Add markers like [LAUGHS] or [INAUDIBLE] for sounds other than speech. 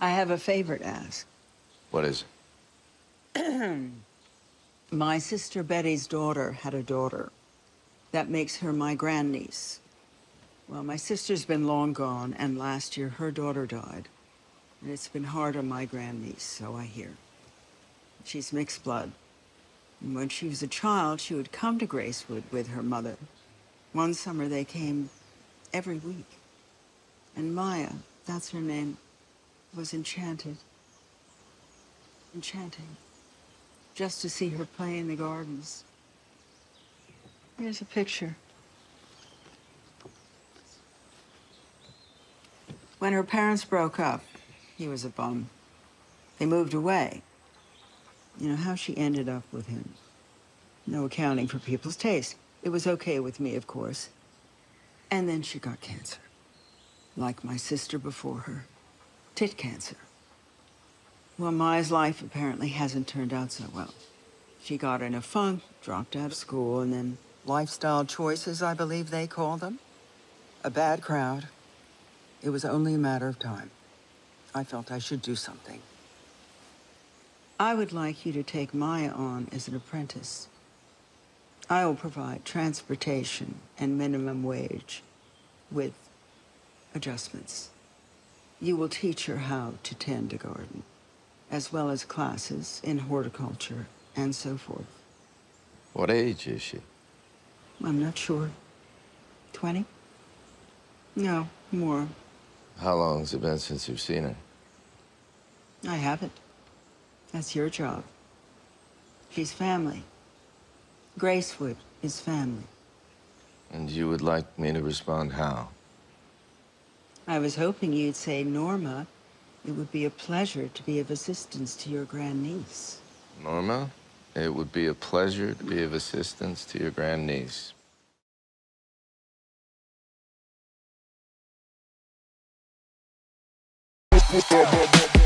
have a favor to ask. What is it? [CLEARS THROAT] My sister Betty's daughter had a daughter. That makes her my grandniece. Well, my sister's been long gone, and last year her daughter died. And it's been hard on my grandniece, so I hear. She's mixed blood. And when she was a child, she would come to Gracewood with her mother. One summer they came every week. And Maya, that's her name, was enchanted. Enchanting. Just to see her play in the gardens. Here's a picture. When her parents broke up, he was a bum. They moved away. You know how she ended up with him. No accounting for people's taste. It was okay with me, of course. And then she got cancer. Like my sister before her. Tit cancer. Well, Maya's life apparently hasn't turned out so well. She got in a funk, dropped out of school, and then lifestyle choices, I believe they call them. A bad crowd. It was only a matter of time. I felt I should do something. I would like you to take Maya on as an apprentice. I will provide transportation and minimum wage with adjustments. You will teach her how to tend a garden, as well as classes in horticulture and so forth. What age is she? I'm not sure. 20? No, more. How long has it been since you've seen her? I haven't. That's your job. She's family. Gracewood is family. And you would like me to respond how? I was hoping you'd say, Norma, it would be a pleasure to be of assistance to your grandniece. Norma, it would be a pleasure to be of assistance to your grandniece. [LAUGHS]